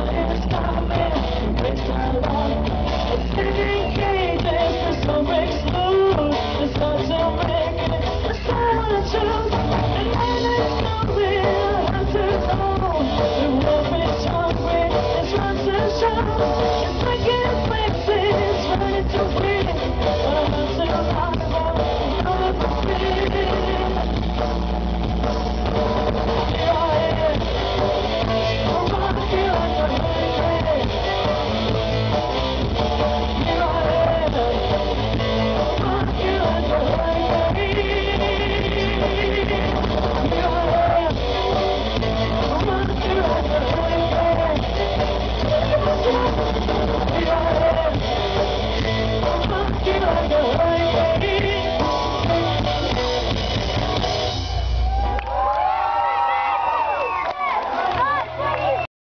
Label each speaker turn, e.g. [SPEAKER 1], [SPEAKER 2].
[SPEAKER 1] It's coming, it's coming. Yeah.